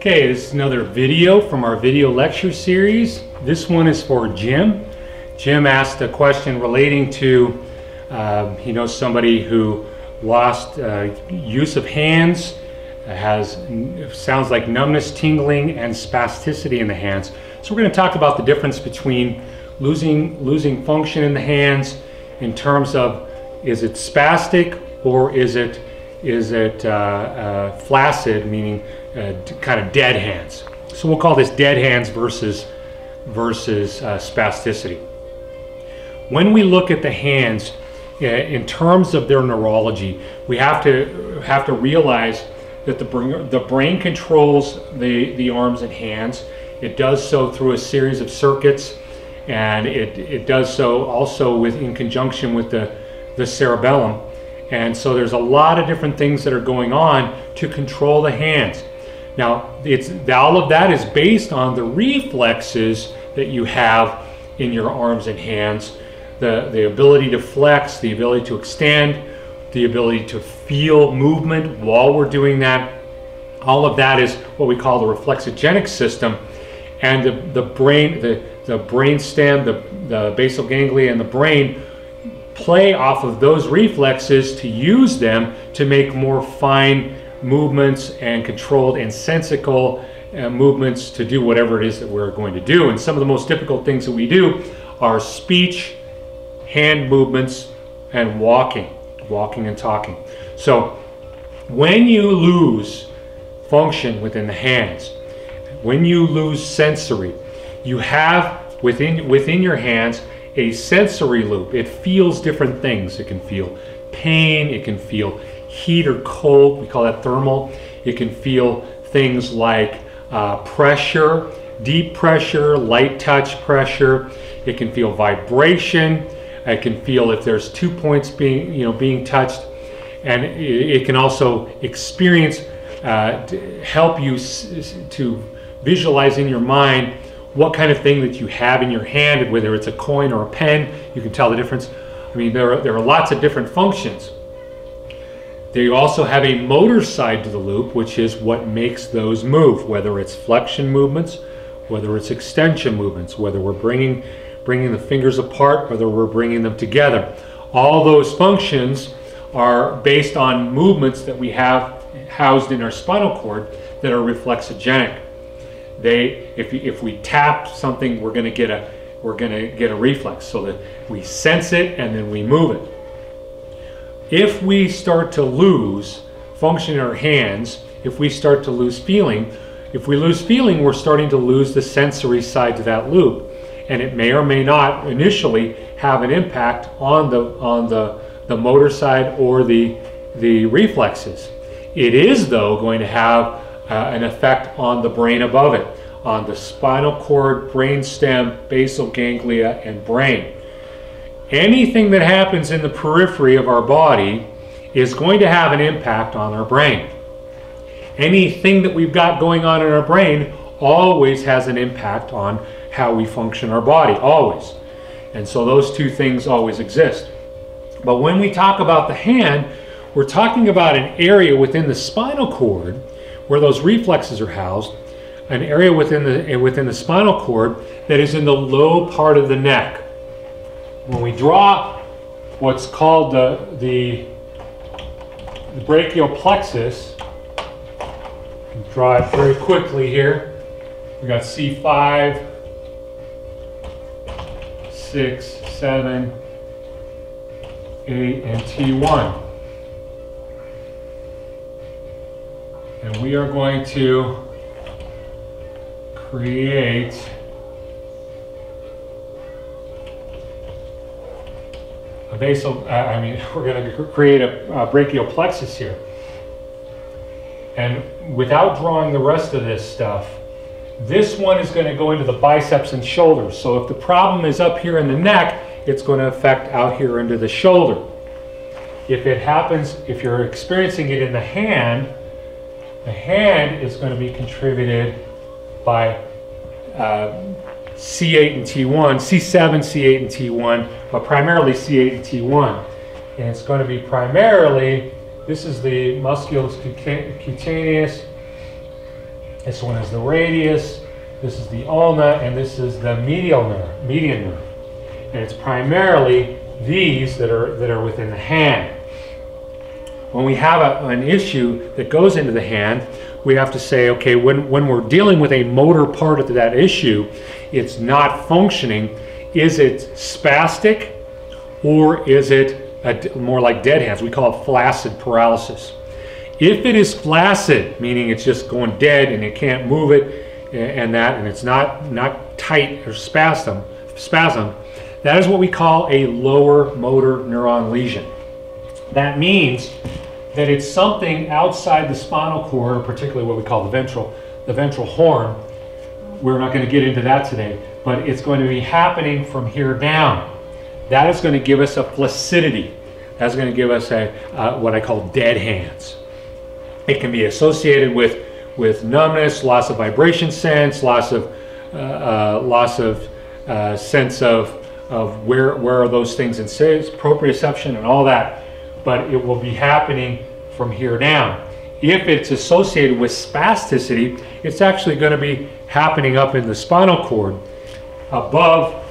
Okay, this is another video from our video lecture series. This one is for Jim. Jim asked a question relating to, uh, he knows somebody who lost uh, use of hands, has sounds like numbness, tingling, and spasticity in the hands. So we're going to talk about the difference between losing losing function in the hands in terms of is it spastic or is it is it uh, uh, flaccid, meaning uh, kind of dead hands. So we'll call this dead hands versus, versus spasticity. When we look at the hands in terms of their neurology, we have to, have to realize that the brain, the brain controls the, the arms and hands. It does so through a series of circuits and it, it does so also with in conjunction with the, the cerebellum. And so there's a lot of different things that are going on to control the hands. Now, it's all of that is based on the reflexes that you have in your arms and hands, the, the ability to flex, the ability to extend, the ability to feel movement while we're doing that. All of that is what we call the reflexogenic system. And the, the brain, the, the brain stem, the, the basal ganglia, and the brain play off of those reflexes to use them to make more fine movements and controlled and sensical uh, movements to do whatever it is that we're going to do. And some of the most difficult things that we do are speech, hand movements, and walking, walking and talking. So when you lose function within the hands, when you lose sensory, you have within within your hands a sensory loop. It feels different things. It can feel pain, it can feel heat or cold, we call that thermal. It can feel things like uh, pressure, deep pressure, light touch pressure. It can feel vibration. It can feel if there's two points being, you know, being touched. And it, can also experience, uh, help you to visualize in your mind what kind of thing that you have in your hand, whether it's a coin or a pen, you can tell the difference. I mean, there are, there are lots of different functions. They also have a motor side to the loop, which is what makes those move, whether it's flexion movements, whether it's extension movements, whether we're bringing, bringing the fingers apart, whether we're bringing them together. All those functions are based on movements that we have housed in our spinal cord that are reflexogenic. They, if, if we tap something, we're going to get a we're going to get a reflex so that we sense it and then we move it. If we start to lose function in our hands, if we start to lose feeling, if we lose feeling, we're starting to lose the sensory side to that loop. And it may or may not initially have an impact on the on the, the motor side or the the reflexes. It is though going to have uh, an effect on the brain above it, on the spinal cord, brain stem, basal ganglia, and brain. Anything that happens in the periphery of our body is going to have an impact on our brain. Anything that we've got going on in our brain always has an impact on how we function our body, always. And so those two things always exist. But when we talk about the hand, we're talking about an area within the spinal cord where those reflexes are housed, an area within the, eh, within the spinal cord that is in the low part of the neck. When we draw what's called the, the, the brachial plexus, draw it very quickly here. We got C5, 6, 7, 8, and T1. We are going to create a basal, uh, I mean, we're going to create a, a brachial plexus here. And without drawing the rest of this stuff, this one is going to go into the biceps and shoulders. So if the problem is up here in the neck, it's going to affect out here into the shoulder. If it happens, if you're experiencing it in the hand, the hand is going to be contributed by uh, C8 and T1, C7, C8 and T1, but primarily C8 and T1. And it's going to be primarily, this is the musculocutaneous This one is the radius, this is the ulna, and this is the medial nerve, median nerve. And it's primarily these that are, that are within the hand. When we have a, an issue that goes into the hand, we have to say, okay, when, when we're dealing with a motor part of that issue, it's not functioning, is it spastic or is it a, more like dead hands? We call it flaccid paralysis. If it is flaccid, meaning it's just going dead and it can't move it and that, and it's not, not tight or spasm, spasm, that is what we call a lower motor neuron lesion. That means that it's something outside the spinal cord, or particularly what we call the ventral, the ventral horn. We're not going to get into that today, but it's going to be happening from here down. That is going to give us a flaccidity. That's going to give us a uh, what I call dead hands. It can be associated with with numbness, loss of vibration sense, loss of uh, uh, loss of uh, sense of of where where are those things in space, proprioception and all that but it will be happening from here down. If it's associated with spasticity, it's actually going to be happening up in the spinal cord above.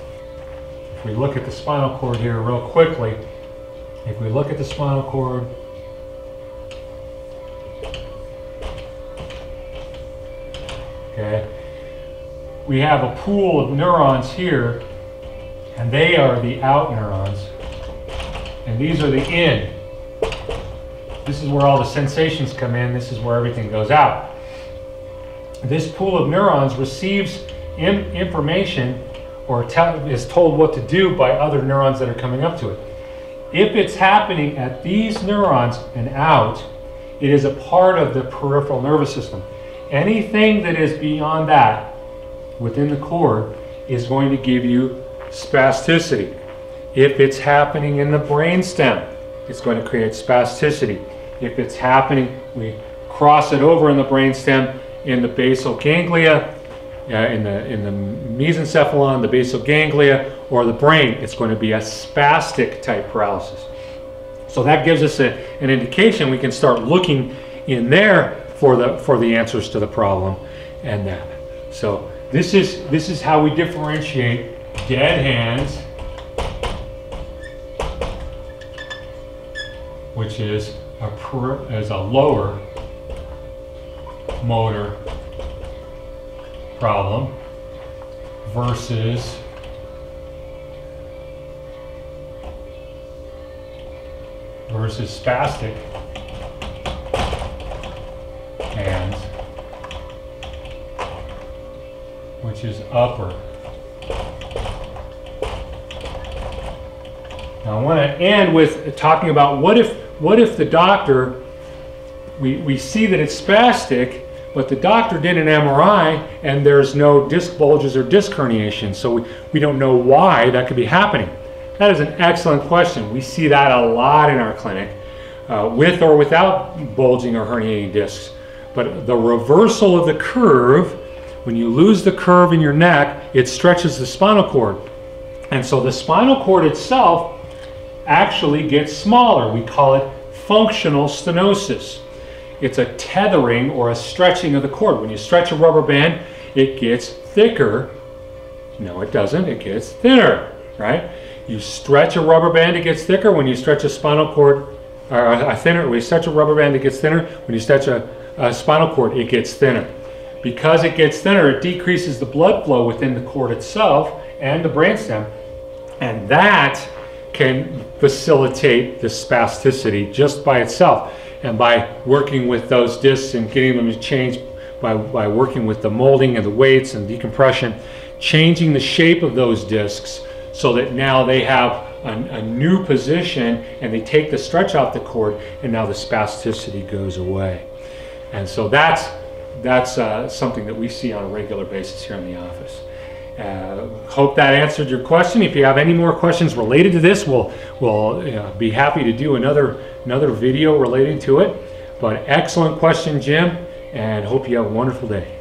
If we look at the spinal cord here real quickly, if we look at the spinal cord, okay, we have a pool of neurons here, and they are the out neurons, and these are the in. This is where all the sensations come in. This is where everything goes out. This pool of neurons receives information or is told what to do by other neurons that are coming up to it. If it's happening at these neurons and out, it is a part of the peripheral nervous system. Anything that is beyond that, within the cord, is going to give you spasticity. If it's happening in the brainstem, it's going to create spasticity. If it's happening, we cross it over in the brainstem in the basal ganglia, uh, in the in the mesencephalon, the basal ganglia, or the brain. It's going to be a spastic type paralysis. So that gives us a, an indication. We can start looking in there for the for the answers to the problem, and that. So this is this is how we differentiate dead hands, which is a as a lower motor problem versus versus spastic hands, which is upper. Now I want to end with talking about what if what if the doctor, we, we see that it's spastic, but the doctor did an MRI and there's no disc bulges or disc herniation, so we, we don't know why that could be happening? That is an excellent question. We see that a lot in our clinic, uh, with or without bulging or herniating discs. But the reversal of the curve, when you lose the curve in your neck, it stretches the spinal cord. And so the spinal cord itself actually gets smaller. We call it functional stenosis. It's a tethering or a stretching of the cord. When you stretch a rubber band, it gets thicker. No, it doesn't. It gets thinner, right? You stretch a rubber band, it gets thicker. When you stretch a spinal cord, or a, thinner, when you stretch a rubber band, it gets thinner. When you stretch a, a spinal cord, it gets thinner. Because it gets thinner, it decreases the blood flow within the cord itself and the brainstem. And that can facilitate the spasticity just by itself. And by working with those discs and getting them to change by, by working with the molding and the weights and decompression, changing the shape of those discs so that now they have a, a, new position and they take the stretch off the cord and now the spasticity goes away. And so that's, that's uh, something that we see on a regular basis here in the office. Uh, hope that answered your question. If you have any more questions related to this, we'll, we'll be happy to do another, another video relating to it. But excellent question, Jim, and hope you have a wonderful day.